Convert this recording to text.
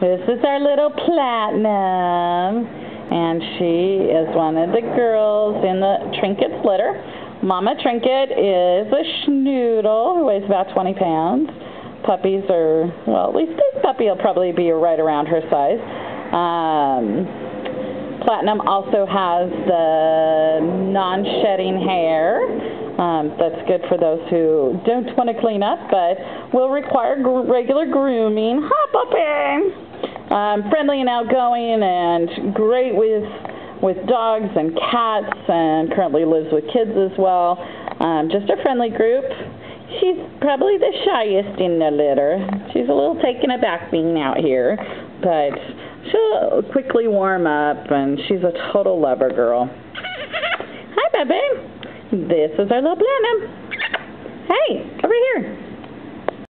This is our little Platinum, and she is one of the girls in the Trinkets litter. Mama Trinket is a schnoodle who weighs about 20 pounds. Puppies are, well, at least this puppy will probably be right around her size. Um, Platinum also has the non-shedding hair. Um, that's good for those who don't want to clean up, but will require gr regular grooming. Hi, puppy! Um, friendly and outgoing and great with with dogs and cats and currently lives with kids as well. Um, just a friendly group. She's probably the shyest in the litter. She's a little taken aback being out here, but she'll quickly warm up, and she's a total lover girl. Hi, baby. This is our little Platinum. Hey, over here.